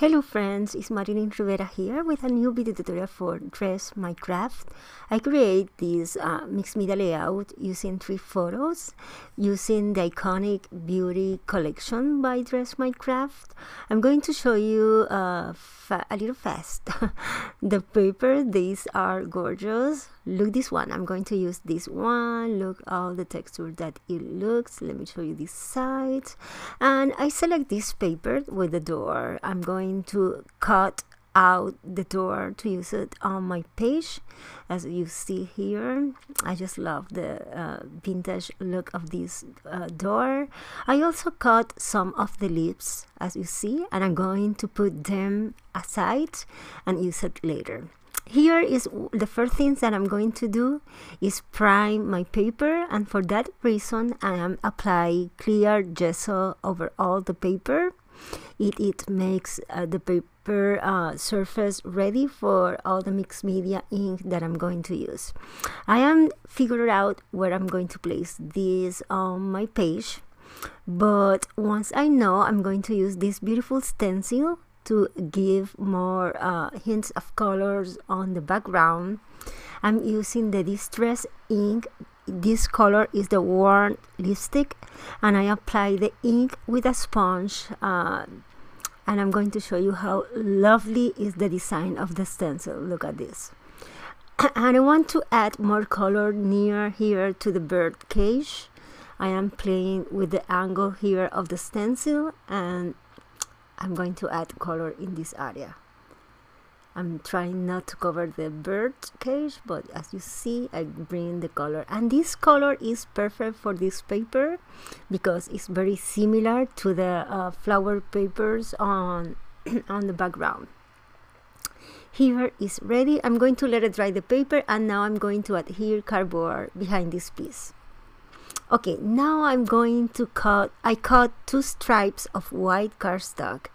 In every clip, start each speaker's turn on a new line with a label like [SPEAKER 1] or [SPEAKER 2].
[SPEAKER 1] Hello friends, it's Marilyn Rivera here with a new video tutorial for Dress My Craft. I create this uh, mixed media layout using three photos using the iconic beauty collection by Dress My Craft. I'm going to show you uh, a little fast the paper. These are gorgeous. Look this one. I'm going to use this one. Look all the texture that it looks. Let me show you this side. And I select this paper with the door. I'm going to cut out the door to use it on my page. As you see here I just love the uh, vintage look of this uh, door. I also cut some of the leaves as you see and I'm going to put them aside and use it later. Here is the first things that I'm going to do is prime my paper and for that reason I am apply clear gesso over all the paper it, it makes uh, the paper uh, surface ready for all the mixed media ink that I'm going to use. I am figuring out where I'm going to place this on my page but once I know I'm going to use this beautiful stencil to give more uh, hints of colors on the background I'm using the Distress ink this color is the worn lipstick and I apply the ink with a sponge uh, and I'm going to show you how lovely is the design of the stencil. Look at this. And I want to add more color near here to the bird cage I am playing with the angle here of the stencil and I'm going to add color in this area I'm trying not to cover the bird cage but as you see I bring the color. And this color is perfect for this paper because it's very similar to the uh, flower papers on on the background. Here is ready. I'm going to let it dry the paper and now I'm going to adhere cardboard behind this piece. Okay now I'm going to cut I cut two stripes of white cardstock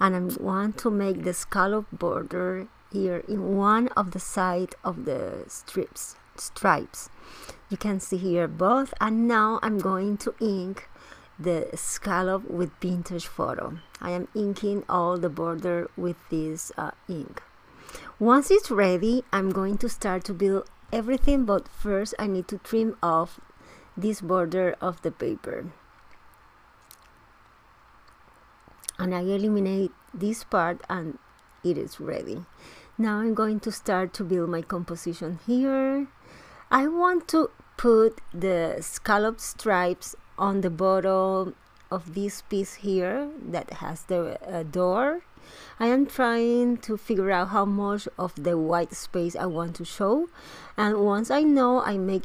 [SPEAKER 1] and I want to make the scallop border here in one of the side of the strips stripes. You can see here both and now I'm going to ink the scallop with vintage photo. I am inking all the border with this uh, ink. Once it's ready I'm going to start to build everything but first I need to trim off this border of the paper. And I eliminate this part and it is ready. Now I'm going to start to build my composition here. I want to put the scallop stripes on the bottom of this piece here that has the uh, door. I am trying to figure out how much of the white space I want to show. And once I know I make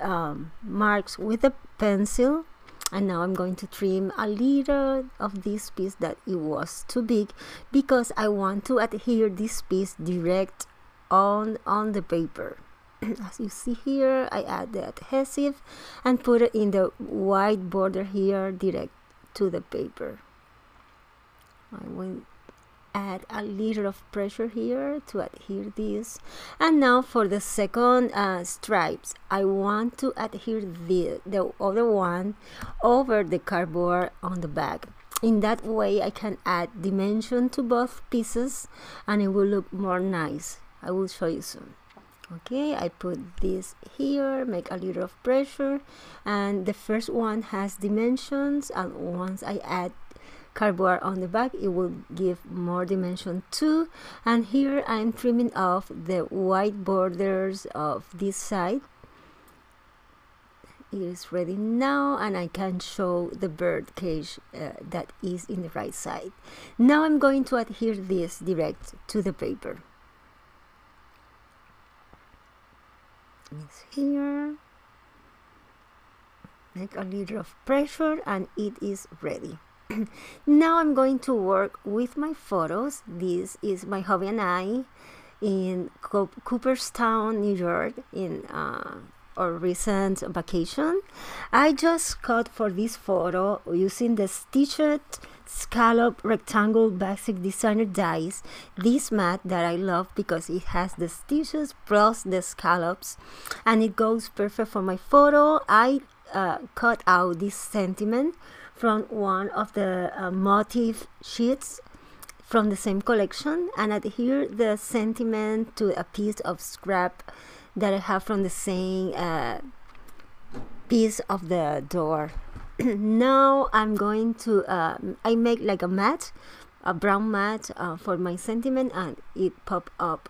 [SPEAKER 1] um, marks with a pencil and now I'm going to trim a little of this piece that it was too big because I want to adhere this piece direct on on the paper. As you see here I add the adhesive and put it in the white border here direct to the paper. I went add a little of pressure here to adhere this. And now for the second uh, stripes. I want to adhere the, the other one over the cardboard on the back. In that way I can add dimension to both pieces and it will look more nice. I will show you soon. Okay I put this here make a little of pressure. And the first one has dimensions. And once I add cardboard on the back it will give more dimension too. And here I'm trimming off the white borders of this side. It is ready now and I can show the bird cage uh, that is in the right side. Now I'm going to adhere this direct to the paper. It's here. Make a little of pressure and it is ready now I'm going to work with my photos. This is my hubby and I in Co Cooperstown, New York in uh, our recent vacation. I just cut for this photo using the Stitched Scallop Rectangle Basic Designer dies. This mat that I love because it has the stitches plus the scallops and it goes perfect for my photo. I uh, cut out this sentiment from one of the uh, motif sheets from the same collection and adhere the sentiment to a piece of scrap that I have from the same uh, piece of the door. now I'm going to, uh, I make like a mat, a brown mat uh, for my sentiment and it pop up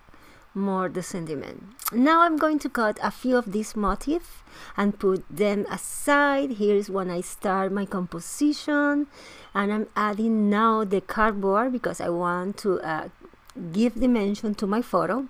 [SPEAKER 1] more the sentiment. Now I'm going to cut a few of these motifs and put them aside. Here's when I start my composition and I'm adding now the cardboard because I want to uh, give dimension to my photo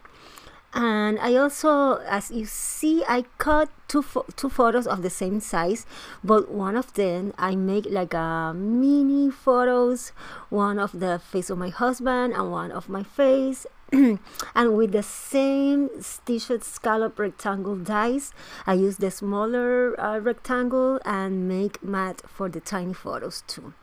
[SPEAKER 1] and I also as you see I cut two two photos of the same size but one of them I make like a mini photos one of the face of my husband and one of my face and with the same stitched scallop rectangle dies I use the smaller uh, rectangle and make mat for the tiny photos too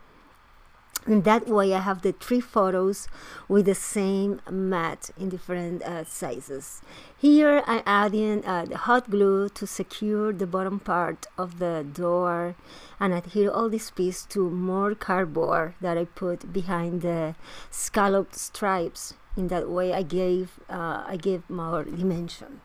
[SPEAKER 1] and that way I have the three photos with the same mat in different uh, sizes. Here I add in uh, the hot glue to secure the bottom part of the door and adhere all this piece to more cardboard that I put behind the scalloped stripes. In that way I gave, uh, I gave more dimension.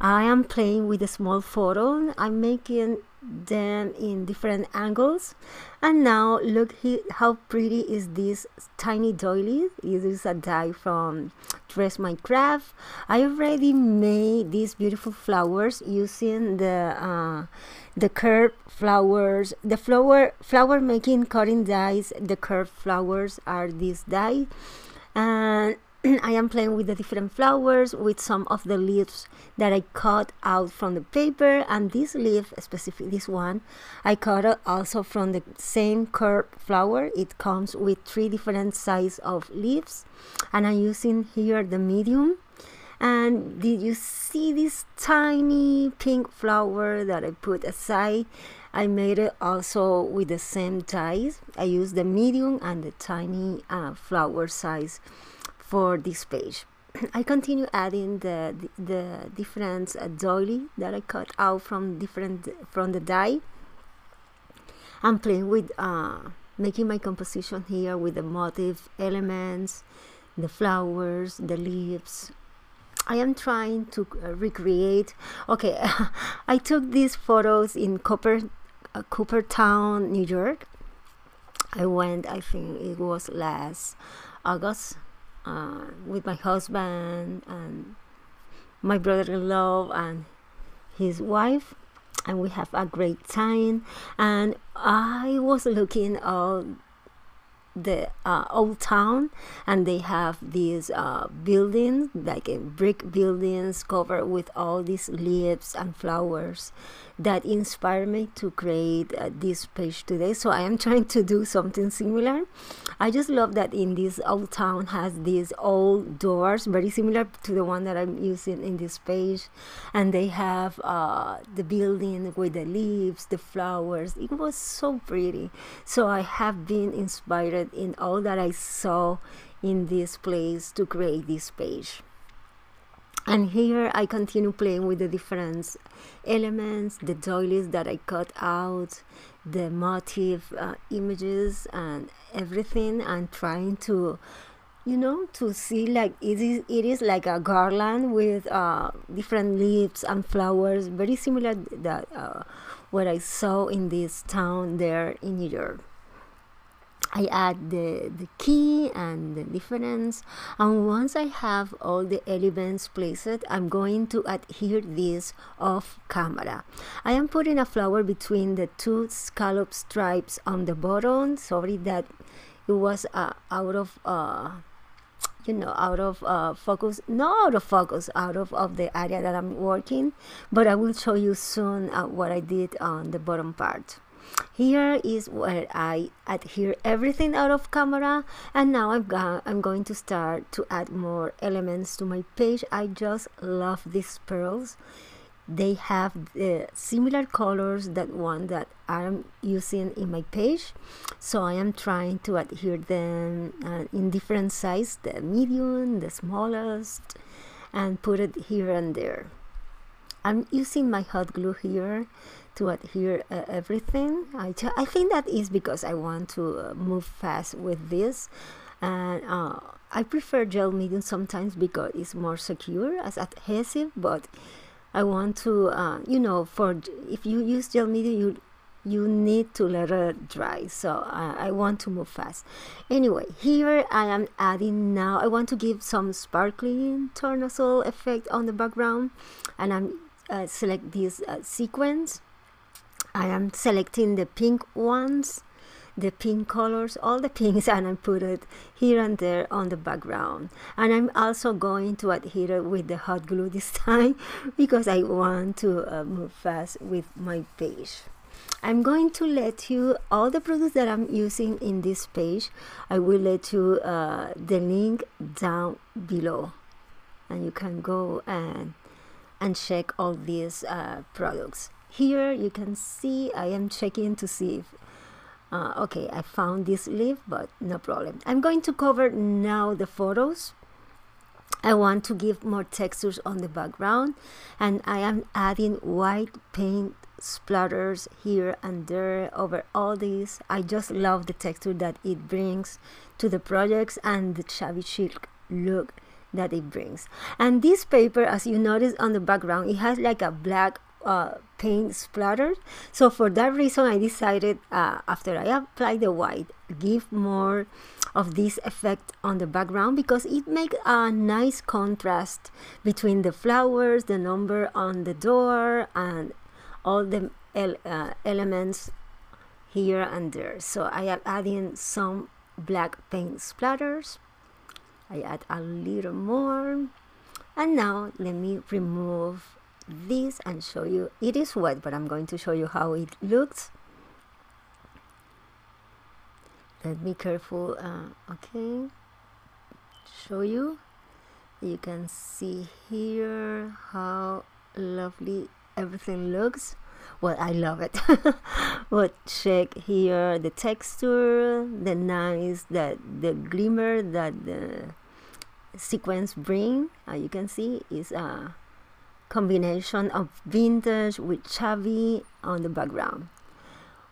[SPEAKER 1] I am playing with a small photo. I'm making them in different angles. And now look he, how pretty is this tiny doily. This is a die from dress my craft. I already made these beautiful flowers using the uh, the curved flowers. The flower flower making cutting dies the curved flowers are this die and I am playing with the different flowers with some of the leaves that I cut out from the paper and this leaf specific this one I cut also from the same curved flower. It comes with three different size of leaves and I'm using here the medium. And did you see this tiny pink flower that I put aside? I made it also with the same dies I used the medium and the tiny uh, flower size for this page. I continue adding the, the, the different uh, doily that I cut out from different from the die. I'm playing with uh, making my composition here with the motif elements, the flowers, the leaves. I am trying to uh, recreate. Okay, I took these photos in Cooper, uh, Cooperstown, New York. I went. I think it was last August uh, with my husband and my brother-in-law and his wife and we have a great time. And i was looking at the uh, old town and they have these uh, buildings like uh, brick buildings covered with all these leaves and flowers that inspired me to create uh, this page today. So i am trying to do something similar. I just love that in this old town has these old doors very similar to the one that i'm using in this page. And they have uh, the building with the leaves the flowers. It was so pretty. So i have been inspired in all that i saw in this place to create this page. And here I continue playing with the different elements, the doilies that I cut out, the motif uh, images and everything and trying to you know to see like it is it is like a garland with uh, different leaves and flowers very similar that uh, what I saw in this town there in New York I add the, the key and the difference. And once I have all the elements placed I'm going to adhere this off camera. I am putting a flower between the two scallop stripes on the bottom. Sorry that it was uh, out of uh, you know out of uh, focus. Not out of focus out of, of the area that I'm working but I will show you soon uh, what I did on the bottom part here is where I adhere everything out of camera and now I'm, I'm going to start to add more elements to my page. I just love these pearls. They have the similar colors that one that I'm using in my page so I am trying to adhere them uh, in different size the medium the smallest and put it here and there I'm using my hot glue here to adhere uh, everything. I, I think that is because I want to uh, move fast with this. And uh, I prefer gel medium sometimes because it's more secure as adhesive but I want to uh, you know for if you use gel medium you you need to let it dry. So uh, I want to move fast. Anyway here I am adding now I want to give some sparkling tornasol effect on the background and I'm uh, select this uh, sequins. I am selecting the pink ones the pink colors all the pinks and I put it here and there on the background. And I'm also going to adhere it with the hot glue this time because I want to uh, move fast with my page. I'm going to let you all the products that I'm using in this page I will let you uh, the link down below. And you can go and and check all these uh, products. Here you can see I am checking to see if uh, okay I found this leaf but no problem. I'm going to cover now the photos. I want to give more textures on the background and I am adding white paint splatters here and there over all these. I just love the texture that it brings to the projects and the shabby chic look that it brings. And this paper as you notice on the background it has like a black uh, paint splatter. So for that reason I decided uh, after I apply the white give more of this effect on the background because it makes a nice contrast between the flowers the number on the door and all the el uh, elements here and there. So I am adding some black paint splatters I add a little more. And now let me remove this and show you. It is wet but I'm going to show you how it looks. Let me careful uh, okay. Show you. You can see here how lovely everything looks well I love it. But check here the texture. The nice that the glimmer that the sequins bring uh, you can see is a combination of vintage with shabby on the background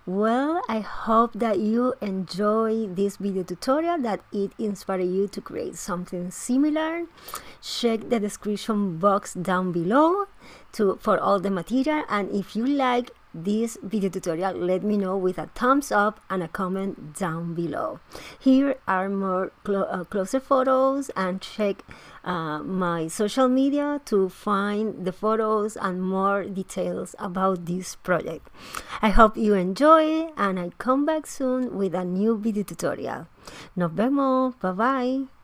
[SPEAKER 1] well, I hope that you enjoy this video tutorial, that it inspire you to create something similar. Check the description box down below to, for all the material and if you like this video tutorial let me know with a thumbs up and a comment down below. Here are more clo uh, closer photos and check uh, my social media to find the photos and more details about this project. I hope you enjoy and I come back soon with a new video tutorial. Nos vemos. Bye bye